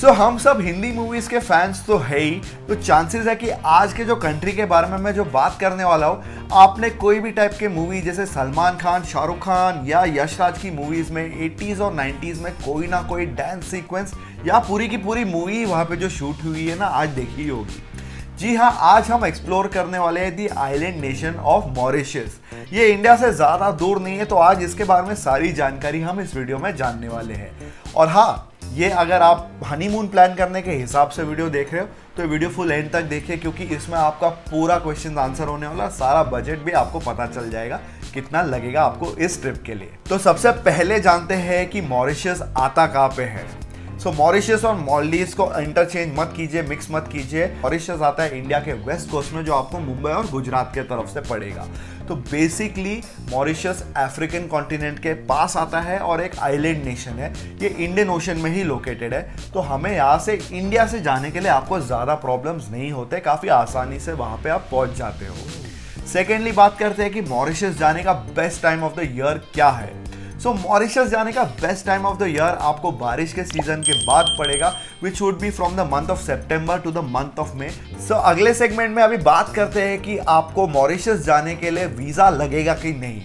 सो so, हम सब Hindi movies के फैंस तो है ही। तो चांसेस है कि आज के जो कंट्री के बारे में मैं जो बात करने वाला हूँ आपने कोई भी टाइप के मूवी जैसे सलमान खान शाहरुख खान या यशराज की मूवीज़ में 80s और 90s में कोई ना कोई डांस सीक्वेंस या पूरी की पूरी मूवी वहाँ पे जो शूट हुई है ना आज देखी होगी। जी हाँ आज हम एक्सप्लोर करने वाले हैं the island nation of Mauritius ये इंडिया से ज़्यादा दूर नहीं है तो आज इसके बारे में सारी जानकारी हम इस वीडियो में जानने वाले हैं। और हाँ ये अगर आप हनीमून प्लान करने के हिसाब से वीडियो देख रहे हो तो वीडियो फुल एंड तक देखिए, क्योंकि इसमें आपका पूरा क्वेश्चन आंसर होने वाला, सारा बजट भी आपको पता चल जाएगा कितना लगेगा आपको इस ट्रिप के लिए। तो सबसे पहले जानते हैं कि मॉरिशस आता कहाँ पे है। सो मॉरिशस और मॉलडीव को इंटरचेंज मत कीजिए मिक्स मत कीजिए। मॉरिशस आता है इंडिया के वेस्ट कोस्ट में, जो आपको मुंबई और गुजरात के तरफ़ से पड़ेगा। तो बेसिकली मॉरिशस अफ्रीकन कॉन्टिनेंट के पास आता है और एक आइलैंड नेशन है। ये इंडियन ओशन में ही लोकेटेड है। तो हमें यहाँ से इंडिया से जाने के लिए आपको ज़्यादा प्रॉब्लम्स नहीं होते। काफ़ी आसानी से वहाँ पर आप पहुँच जाते हो। सेकेंडली बात करते हैं कि मॉरिशस जाने का best time of the year क्या है? सो मॉरिशस जाने का best time of the year आपको बारिश के सीज़न के बाद पड़ेगा which would be from the month of September to the month of May so अगले सेगमेंट में अभी बात करते हैं कि आपको मॉरिशस जाने के लिए वीज़ा लगेगा कि नहीं.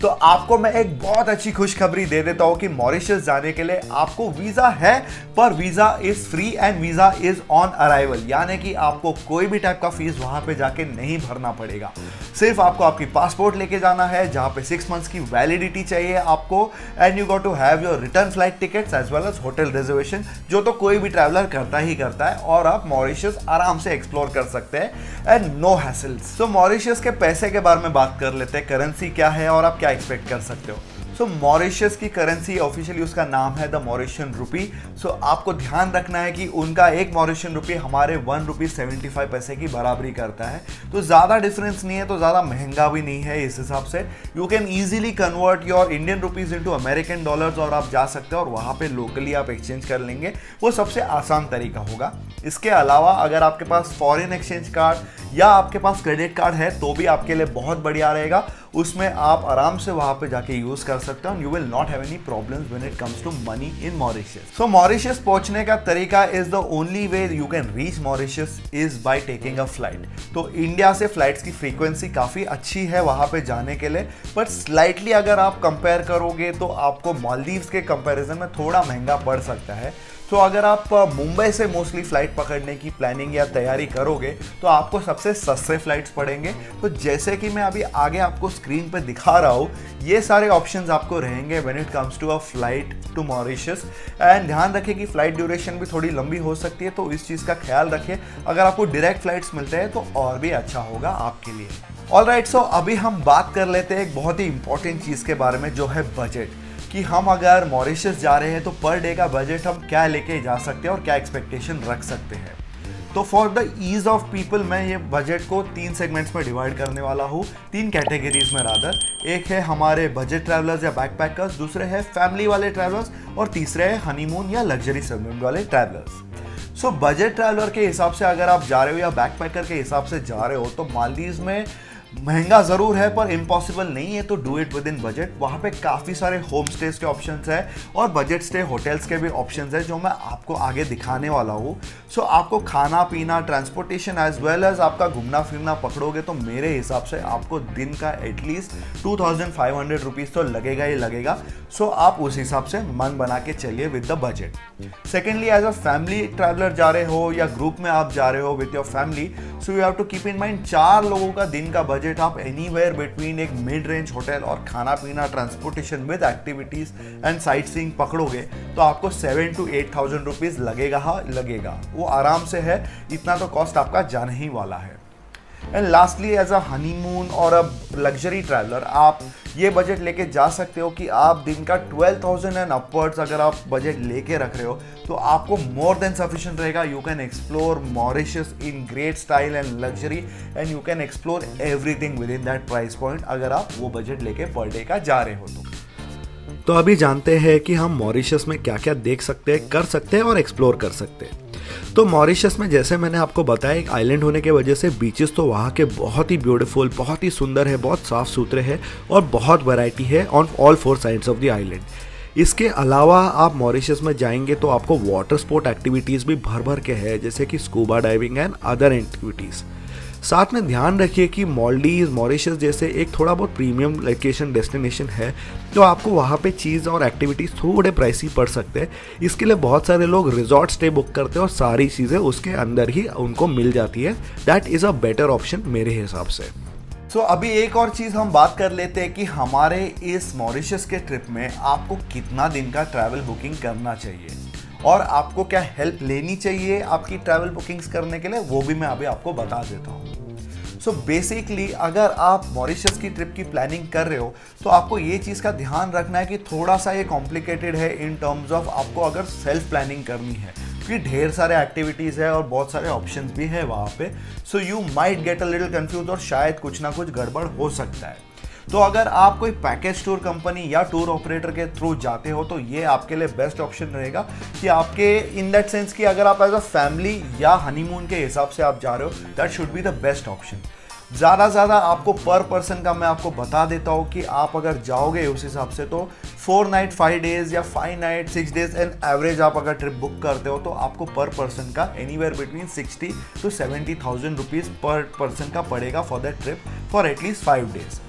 तो आपको मैं एक बहुत अच्छी खुशखबरी दे देता हूँ कि मॉरिशस जाने के लिए आपको वीज़ा है, पर visa is free and visa is on arrival यानी कि आपको कोई भी टाइप का फ़ीस वहाँ पे जाके नहीं भरना पड़ेगा. सिर्फ़ आपको आपकी पासपोर्ट लेके जाना है, जहाँ पे सिक्स मंथ्स की वैलिडिटी चाहिए आपको and you got to have your return flight tickets as well as hotel reservation जो तो कोई भी ट्रैवलर करता ही करता है, और आप मॉरिशियस आराम से एक्सप्लोर कर सकते हैं and no hassles so Mauritius के पैसे के बारे में बात कर लेते हैं करेंसी क्या है, और आप क्या एक्सपेक्ट कर सकते हो? सो so, मॉरिशस की करेंसी ऑफिशियली उसका नाम है द मॉरिशियन रुपी सो आपको ध्यान रखना है कि उनका एक मॉरिशियन रुपी हमारे वन रुपी सेवेंटी फाइव पैसे की बराबरी करता है। तो ज़्यादा डिफरेंस नहीं है तो ज़्यादा महँगा भी नहीं है इस हिसाब से। You can easily convert your Indian rupees into American dollars और आप जा सकते हो और वहाँ पर लोकली आप एक्सचेंज कर लेंगे। वो सबसे आसान तरीका होगा। इसके अलावा अगर आपके पास फॉरेन एक्सचेंज कार्ड या आपके पास क्रेडिट कार्ड है तो भी आपके लिए बहुत बढ़िया रहेगा। उसमें आप आराम से वहाँ पे जाके यूज़ कर सकते हो you will not have any problems when it comes to money in Mauritius so Mauritius पहुँचने का तरीका is the only way you can reach Mauritius is by taking a flight तो इंडिया से फ्लाइट्स की frequency काफ़ी अच्छी है वहाँ पे जाने के लिए बट स्लाइटली अगर आप कंपेयर करोगे तो आपको मालदीव्स के कंपेरिजन में थोड़ा महँगा पड़ सकता है। तो अगर आप मुंबई से मोस्टली फ़्लाइट पकड़ने की प्लानिंग या तैयारी करोगे तो आपको सबसे सस्ते फ्लाइट्स पड़ेंगे। तो जैसे कि मैं अभी आगे आपको स्क्रीन पर दिखा रहा हूँ, ये सारे ऑप्शंस आपको रहेंगे when it comes to a flight to Mauritius and ध्यान रखें कि फ़्लाइट ड्यूरेशन भी थोड़ी लंबी हो सकती है तो इस चीज़ का ख्याल रखें। अगर आपको डायरेक्ट फ्लाइट्स मिलते हैं तो और भी अच्छा होगा आपके लिए। ऑल राइट सो अभी हम बात कर लेते हैं एक बहुत ही इंपॉर्टेंट चीज़ के बारे में, जो है बजट कि हम अगर मॉरिशस जा रहे हैं तो पर डे का बजट हम क्या लेके जा सकते हैं और क्या एक्सपेक्टेशन रख सकते हैं। तो for the ease of people मैं ये बजट को तीन सेगमेंट्स में डिवाइड करने वाला हूँ, तीन कैटेगरीज में रादर एक है हमारे बजट ट्रैवलर्स या बैकपैकर्स दूसरे है फैमिली वाले ट्रैवलर्स और तीसरे है हनीमून या लग्जरी सेगमेंट वाले ट्रैवलर्स सो बजट ट्रैवलर के हिसाब से अगर आप जा रहे हो या बैकपैकर के हिसाब से जा रहे हो तो मालदीव में महँगा ज़रूर है पर इम्पॉसिबल नहीं है तो do it within budget वहाँ पे काफ़ी सारे होम स्टेज के ऑप्शन है और बजट स्टे होटल्स के भी ऑप्शन है जो मैं आपको आगे दिखाने वाला हूँ. सो so, आपको खाना पीना ट्रांसपोर्टेशन एज वेल एज आपका घूमना फिरना पकड़ोगे तो मेरे हिसाब से आपको दिन का at least two thousand five hundred rupees तो लगेगा ही लगेगा. सो so, आप उस हिसाब से मन बना के चलिए with the budget secondly as a family traveller जा रहे हो या ग्रुप में आप जा रहे हो with your family so you have to keep in mind चार लोगों का दिन का बजट बजट आप एनी वेयर बिटवीन एक मिड रेंज होटल और खाना पीना transportation with activities and sightseeing पकड़ोगे तो आपको seven to eight thousand rupees लगेगा लगेगा। वो आराम से है, इतना तो कॉस्ट आपका जाने ही वाला है। And lastly as a honeymoon और अ लग्जरी ट्रैवलर आप ये बजट लेके जा सकते हो कि आप दिन का ट्वेल्व थाउज़ेंड एंड अपवर्ड्स अगर आप बजट लेके रख रहे हो तो आपको मोर देन सफिशियंट रहेगा। You can explore Mauritius in great style and luxury and you can explore everything within that price point अगर आप वो बजट लेके पर डे का जा रहे हो तो। तो अभी जानते हैं कि हम मॉरिशस में क्या क्या देख सकते हैं, कर सकते हैं और एक्सप्लोर कर सकते हैं। तो मॉरिशस में जैसे मैंने आपको बताया, एक आइलैंड होने के वजह से बीचेस तो वहाँ के बहुत ही ब्यूटीफुल बहुत ही सुंदर है, बहुत साफ़ सुथरे हैं और बहुत वैरायटी है on all four sides of the island इसके अलावा आप मॉरिशस में जाएँगे तो आपको वाटर स्पोर्ट एक्टिविटीज़ भी भर भर के है, जैसे कि scuba diving and other activities साथ में ध्यान रखिए कि मॉलडीज मॉरिशस जैसे एक थोड़ा बहुत प्रीमियम लोकेशन डेस्टिनेशन है तो आपको वहाँ पे चीज़ और एक्टिविटीज़ थोड़े प्राइसी पड़ सकते हैं। इसके लिए बहुत सारे लोग रिजॉर्ट स्टे बुक करते हैं और सारी चीज़ें उसके अंदर ही उनको मिल जाती है। That is a better option मेरे हिसाब से। सो so, अभी एक और चीज़ हम बात कर लेते हैं कि हमारे इस मॉरिशस के ट्रिप में आपको कितना दिन का ट्रैवल बुकिंग करना चाहिए? और आपको क्या हेल्प लेनी चाहिए आपकी ट्रैवल बुकिंग्स करने के लिए? वो भी मैं अभी आपको बता देता हूँ। सो so बेसिकली अगर आप मॉरिशस की ट्रिप की प्लानिंग कर रहे हो तो आपको ये चीज़ का ध्यान रखना है कि थोड़ा सा ये कॉम्प्लिकेटेड है इन टर्म्स ऑफ़ आपको अगर सेल्फ प्लानिंग करनी है, क्योंकि ढेर सारे एक्टिविटीज़ है और बहुत सारे ऑप्शन भी है वहाँ पे। So you might get a little confuse और शायद कुछ ना कुछ गड़बड़ हो सकता है। तो अगर आप कोई पैकेज टूर कंपनी या टूर ऑपरेटर के थ्रू जाते हो तो ये आपके लिए बेस्ट ऑप्शन रहेगा कि आपके इन दैट सेंस कि अगर आप एज अ फैमिली या हनीमून के हिसाब से आप जा रहे हो that should be the best option ज़्यादा ज़्यादा आपको पर पर्सन का मैं आपको बता देता हूँ कि आप अगर जाओगे उस हिसाब से तो फोर नाइट फाइव डेज़ या five night six days and average आप अगर ट्रिप बुक करते हो तो आपको पर पर्सन का anywhere between sixty to seventy thousand rupees per person का पड़ेगा for that trip for at least five days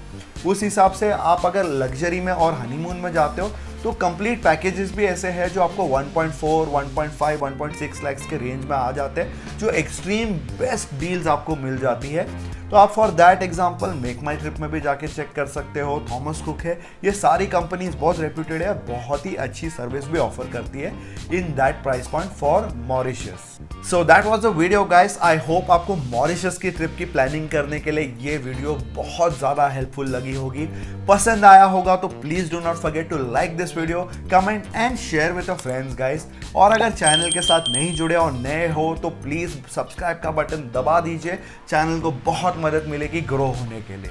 उस हिसाब से आप अगर लग्जरी में और हनीमून में जाते हो तो कंप्लीट पैकेजेस भी ऐसे हैं जो आपको 1.4, 1.5, 1.6 लैक्स के रेंज में आ जाते हैं जो एक्सट्रीम बेस्ट डील्स आपको मिल जाती है। तो आप for that example Make My Trip में भी जाके चेक कर सकते हो। थॉमस कुक है। ये सारी कंपनीज़ बहुत रेप्यूटेड है बहुत ही अच्छी सर्विस भी ऑफ़र करती है in that price point for Mauritius so that was the video guys I hope आपको मॉरिशियस की ट्रिप की प्लानिंग करने के लिए ये वीडियो बहुत ज़्यादा हेल्पफुल लगी होगी। पसंद आया होगा तो please do not forget to like this video comment and share with your friends guys और अगर चैनल के साथ नहीं जुड़े और नए हो तो प्लीज़ सब्सक्राइब का बटन दबा दीजिए। चैनल को बहुत मदद मिलेगी ग्रो होने के लिए।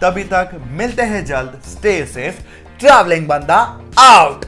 तभी तक मिलते हैं जल्द। स्टे सेफ़ ट्रैवलिंग बंदा आउट